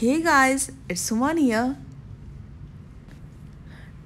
Hey guys, it's Suman here.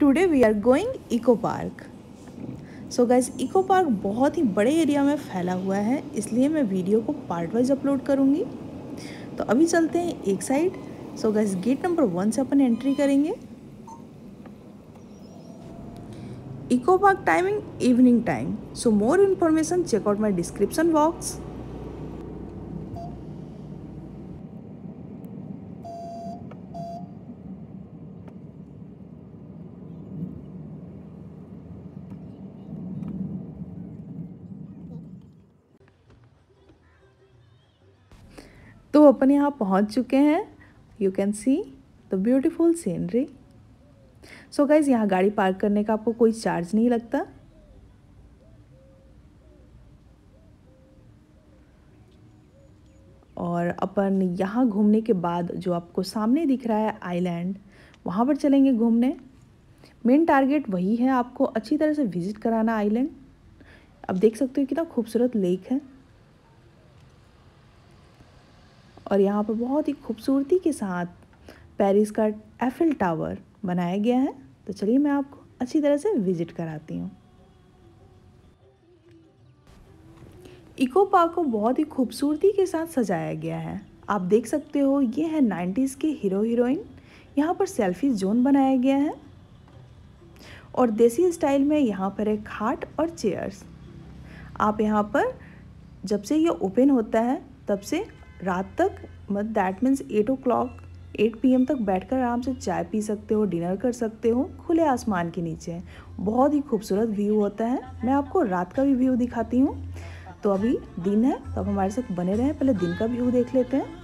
Today we are going Eco Park. So guys eco park बहुत ही बड़े area में फैला हुआ है इसलिए मैं वीडियो को पार्ट वाइज अपलोड करूँगी। तो अभी चलते हैं एक side so guys gate number one से अपन एंट्री करेंगे। Eco park timing evening time so more information checkout my description box अपन यहाँ पहुँच चुके हैं। You can see the beautiful scenery so guys यहाँ गाड़ी पार्क करने का आपको कोई चार्ज नहीं लगता। और अपन यहाँ घूमने के बाद जो आपको सामने दिख रहा है आइलैंड वहाँ पर चलेंगे घूमने। मेन टारगेट वही है आपको अच्छी तरह से विज़िट कराना आइलैंड अब देख सकते हो कितना खूबसूरत लेक है। और यहाँ पर बहुत ही खूबसूरती के साथ पेरिस का एफिल टावर बनाया गया है। तो चलिए मैं आपको अच्छी तरह से विज़िट कराती हूँ। इको पार्क को बहुत ही खूबसूरती के साथ सजाया गया है। आप देख सकते हो, ये है नाइन्टीज़ के हीरो हीरोइन यहाँ पर सेल्फी जोन बनाया गया है। और देसी स्टाइल में यहाँ पर है खाट और चेयर्स आप यहाँ पर जब से ये ओपन होता है, तब से रात तक, मत that means eight o'clock eight P तक बैठकर आराम से चाय पी सकते हो डिनर कर सकते हो, खुले आसमान के नीचे। बहुत ही खूबसूरत व्यू होता है। मैं आपको रात का भी व्यू दिखाती हूँ। तो अभी दिन है तो अब हमारे साथ बने रहें। पहले दिन का व्यू देख लेते हैं।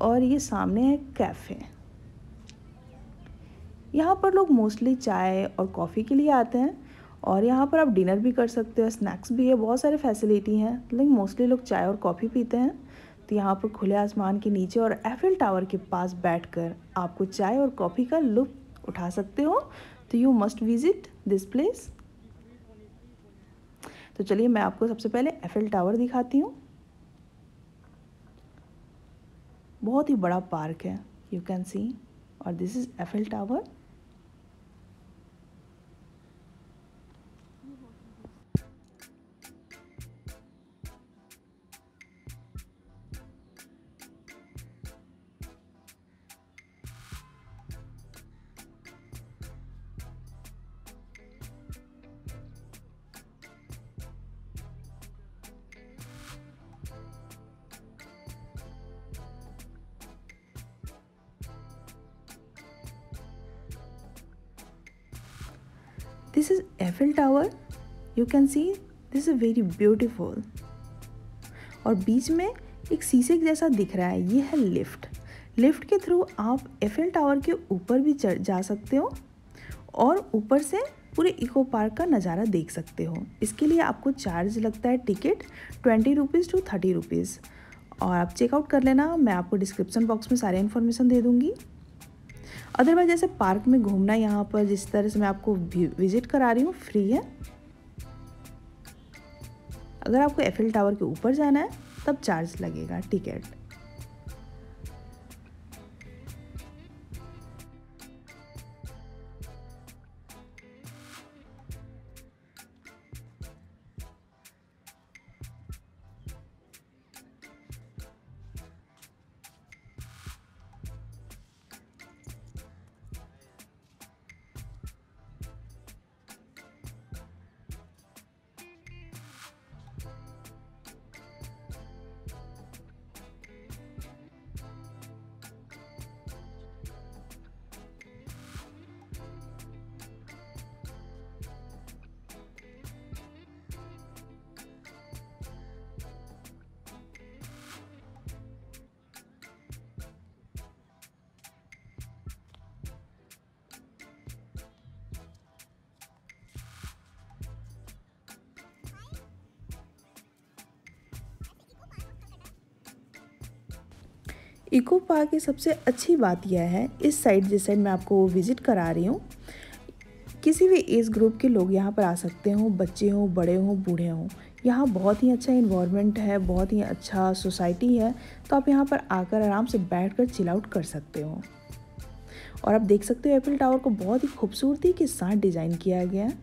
और ये सामने है कैफ़े यहाँ पर लोग मोस्टली चाय और कॉफ़ी के लिए आते हैं। और यहाँ पर आप डिनर भी कर सकते हो, स्नैक्स भी है, बहुत सारे फैसिलिटी हैं। लेकिन मोस्टली लोग चाय और कॉफ़ी पीते हैं। तो यहाँ पर खुले आसमान के नीचे और एफिल टावर के पास बैठकर आपको चाय और कॉफ़ी का लुत्फ उठा सकते हो। तो you must visit this place. तो चलिए मैं आपको सबसे पहले एफिल टावर दिखाती हूँ। बहुत ही बड़ा पार्क है यू कैन सी और this is Eiffel tower. This is Eiffel Tower. You can see this is very beautiful. और बीच में एक शीशे जैसा दिख रहा है। ये है लिफ्ट। लिफ्ट के थ्रू आप एफिल टावर के ऊपर भी चढ़, जा सकते हो और ऊपर से पूरे इको पार्क का नज़ारा देख सकते हो। इसके लिए आपको चार्ज लगता है ticket twenty rupees to thirty rupees और आप चेकआउट कर लेना। मैं आपको डिस्क्रिप्शन बॉक्स में सारे इन्फॉर्मेशन दे दूँगी। अदरवाइज़ जैसे पार्क में घूमना यहाँ पर, जिस तरह से मैं आपको विज़िट करा रही हूँ फ्री है। अगर आपको एफिल टावर के ऊपर जाना है, तब चार्ज लगेगा टिकट इको पार्क की सबसे अच्छी बात यह है, इस साइड जिस साइड मैं आपको विज़िट करा रही हूँ, किसी भी एज ग्रुप के लोग यहाँ पर आ सकते हों, बच्चे हों, बड़े हों, बूढ़े हों। यहाँ बहुत ही अच्छा इन्वायरमेंट है, बहुत ही अच्छा सोसाइटी है तो आप यहाँ पर आकर आराम से बैठ कर चिल आउट कर सकते हो। और आप देख सकते हो एफिल टावर को बहुत ही खूबसूरती के साथ डिज़ाइन किया गया है।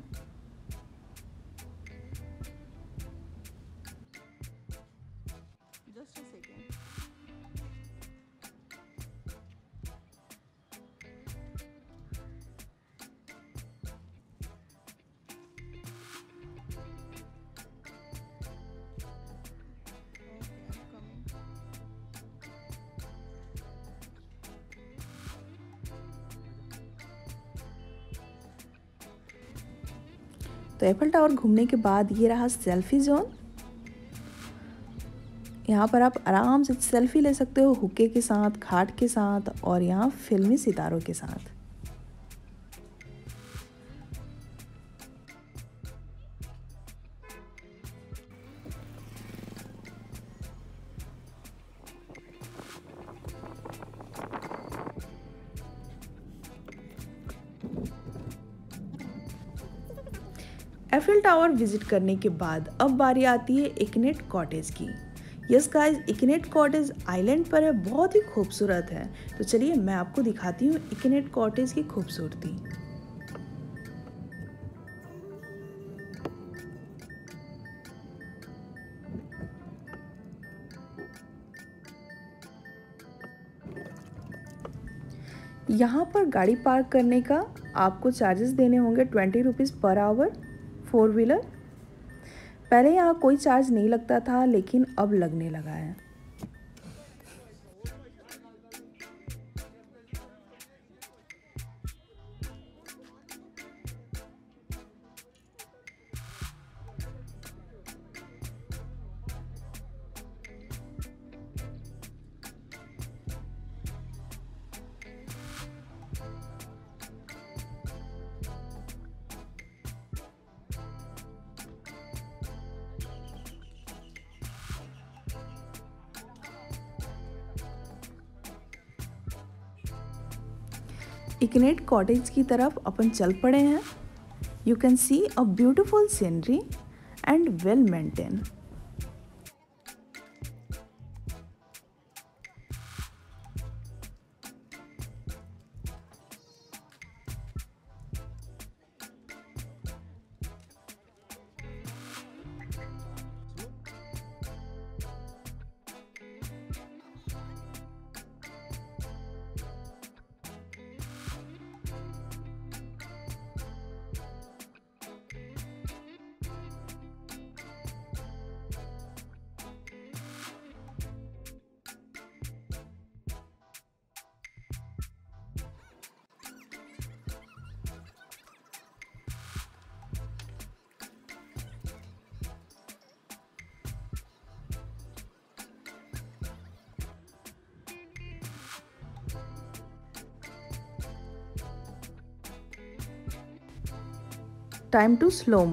तो एफल टावर घूमने के बाद ये रहा सेल्फी जोन। यहाँ पर आप आराम से सेल्फी ले सकते हो हुक्के के साथ, खाट के साथ और यहाँ फिल्मी सितारों के साथ। एफिल टावर विज़िट करने के बाद अब बारी आती है इकनेट कॉटेज की। यस गाइस इकनेट कॉटेज आइलैंड पर है, बहुत ही खूबसूरत है। तो चलिए, मैं आपको दिखाती हूँ इकनेट कॉटेज की खूबसूरती। यहाँ पर गाड़ी पार्क करने का आपको चार्जेस देने होंगे twenty rupees per hour four wheeler? पहले यहाँ कोई चार्ज नहीं लगता था लेकिन अब लगने लगा है। कॉटेज की तरफ़ अपन चल पड़े हैं। You can see a beautiful scenery and well maintain time to slow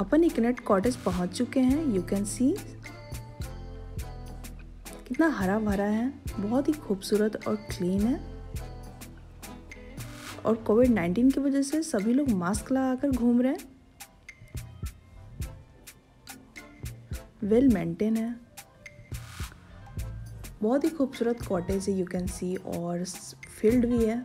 अपन इकनेट कॉटेज पहुँच चुके हैं यू कैन सी कितना हरा भरा है, बहुत ही खूबसूरत और क्लीन है। और कोविड 19 की वजह से सभी लोग मास्क लगाकर घूम रहे हैं। वेल well मेंटेन है। बहुत ही खूबसूरत कॉटेज है यू कैन सी और फ़ील्ड भी है।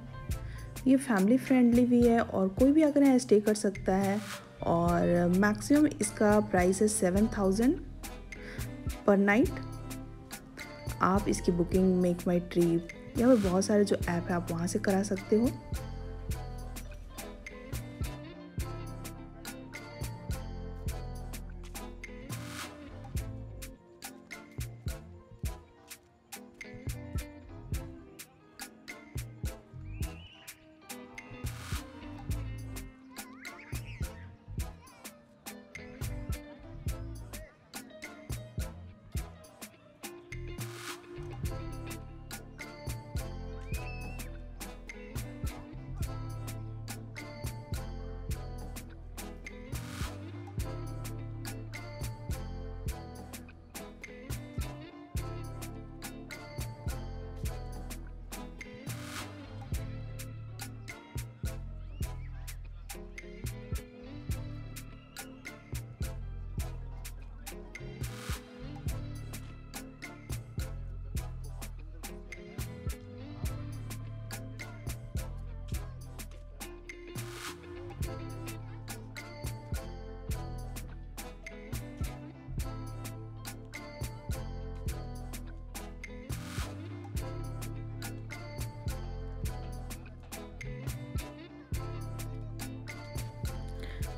ये फैमिली फ्रेंडली भी है, और कोई भी आकर यहाँ स्टे कर सकता है और मैक्सिमम इसका प्राइस है सेवन थाउज़ेंड पर नाइट। आप इसकी बुकिंग, मेक माई ट्रिप, या फिर बहुत सारे जो ऐप है, आप वहाँ से करा सकते हो।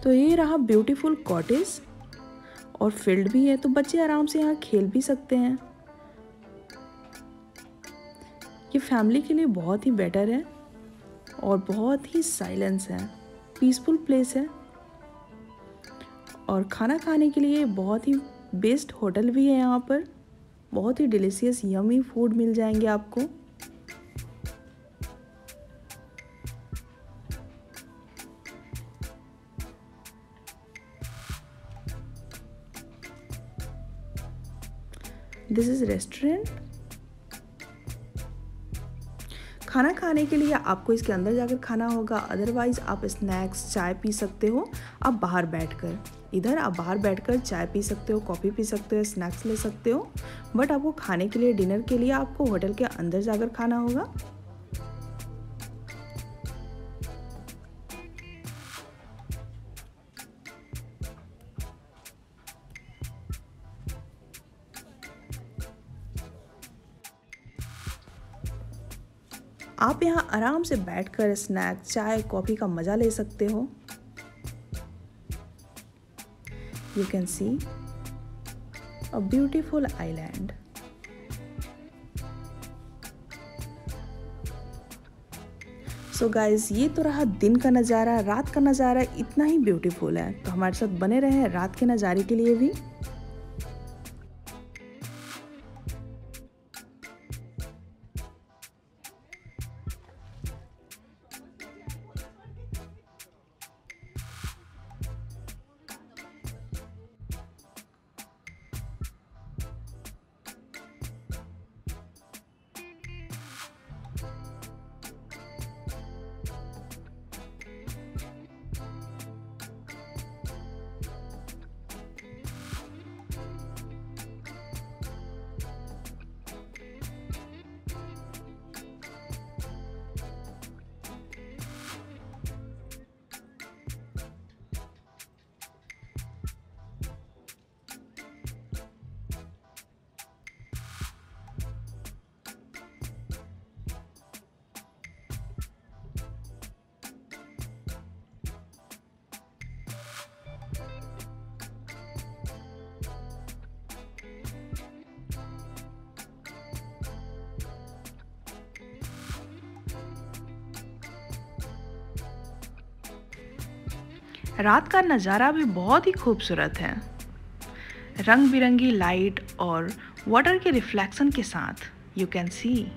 तो ये रहा ब्यूटीफुल कॉटेज और फ़ील्ड भी है तो बच्चे आराम से यहाँ खेल भी सकते हैं। ये फैमिली के लिए बहुत ही बेटर है और बहुत ही साइलेंस है पीसफुल प्लेस है। और खाना खाने के लिए बहुत ही बेस्ट होटल भी है यहाँ पर। बहुत ही डिलीशियस यमी फ़ूड मिल जाएँगे आपको। दिस इज़ रेस्टोरेंट खाना खाने के लिए आपको इसके अंदर जाकर खाना होगा। अदरवाइज़ आप स्नैक्स चाय पी सकते हो। आप बाहर बैठकर। इधर आप बाहर बैठकर चाय पी सकते हो कॉफ़ी पी सकते हो स्नैक्स ले सकते हो। बट आपको खाने के लिए डिनर के लिए आपको होटल के अंदर जाकर खाना होगा। आप यहाँ आराम से बैठकर स्नैक चाय कॉफ़ी का मज़ा ले सकते हो। You can see a beautiful island so guys ये तो रहा दिन का नज़ारा, रात का नज़ारा, इतना ही ब्यूटीफुल है। तो हमारे साथ बने रहे रात के नज़ारे के लिए भी। रात का नज़ारा भी बहुत ही खूबसूरत है। रंग बिरंगी लाइट और वाटर के रिफ्लेक्शन के साथ यू कैन सी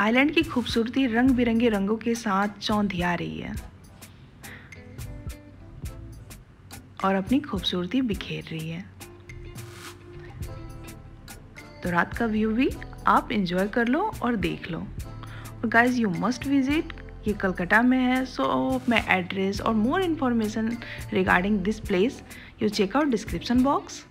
आइलैंड की खूबसूरती रंग बिरंगे रंगों के साथ चौंधिया रही है। और अपनी खूबसूरती बिखेर रही है। तो रात का व्यू भी आप इंजॉय कर लो और देख लो। और गाइज़ यू मस्ट विज़िट ये कलकत्ता में है सो मैं एड्रेस और more information regarding this place you check out description box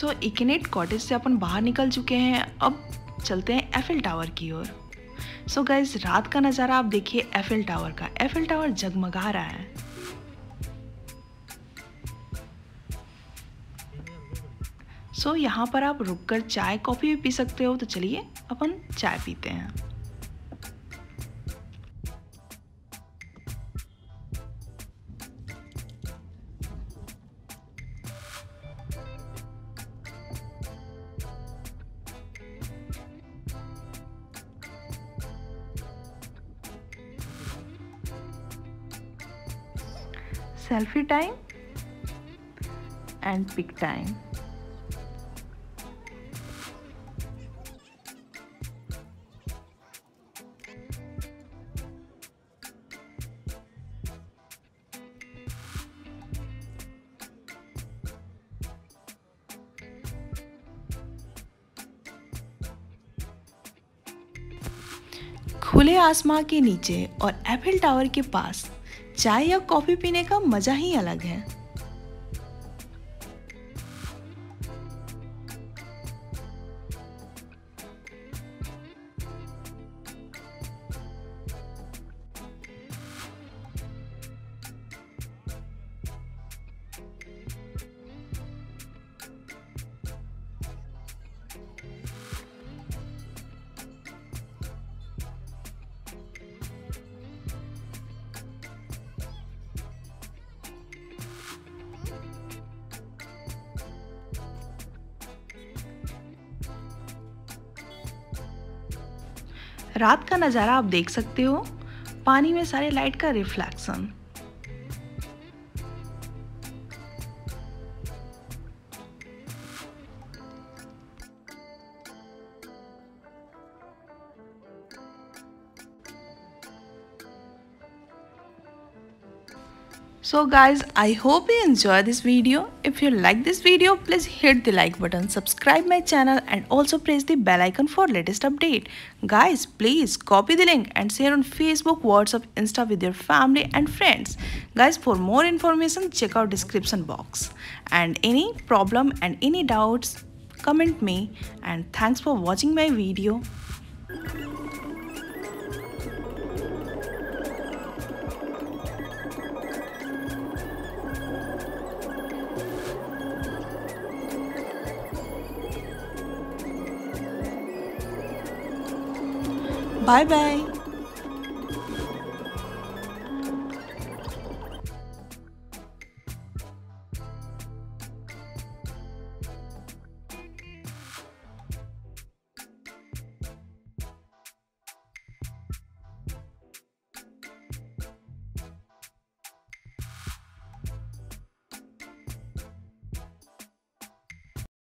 so so, इकनेट कॉटेज से अपन बाहर निकल चुके हैं। अब चलते हैं एफिल टावर की ओर। सो गाइज़ रात का नज़ारा आप देखिए एफिल टावर का। एफिल टावर जगमगा रहा है। सो so, यहाँ पर आप रुककर चाय कॉफ़ी भी पी सकते हो। तो चलिए अपन चाय पीते हैं। Selfie time and pick time. खुले आसमां के नीचे और एफिल टावर के पास चाय या कॉफ़ी पीने का मज़ा ही अलग है। रात का नज़ारा आप देख सकते हो। पानी में सारे लाइट का reflection. So guys, I hope you enjoy this video. If you like this video, please hit the like button, subscribe my channel and also press the bell icon for latest update. Guys, please copy the link and share on Facebook, WhatsApp, Insta with your family and friends. Guys, for more information, check out description box. And any problem and any doubts, comment me. And thanks for watching my video. 拜拜。